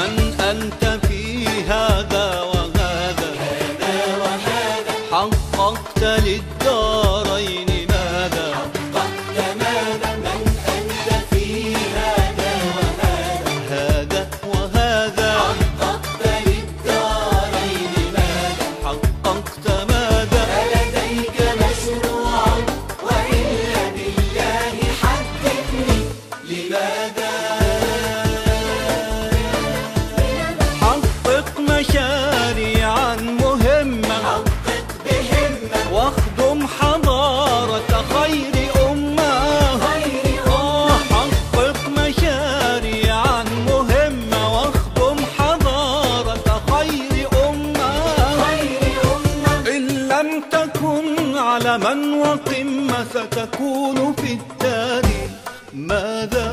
من أنت في هذا وهذا. هذا وهذا حققت للدارين زمن وقمة ستكون في التالي ماذا؟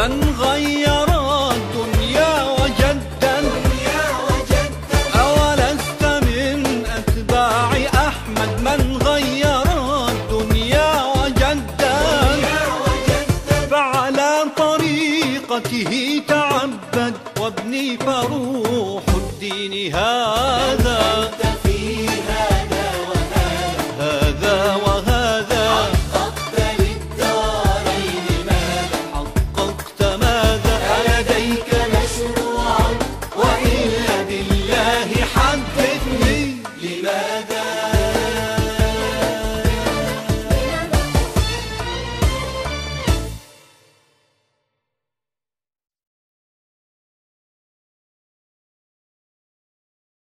من غير الدنيا وجدا. أولست من أتباع أحمد من غير الدنيا وجدا. فعلى طريقته تعبد وابني فروح الدين هذا.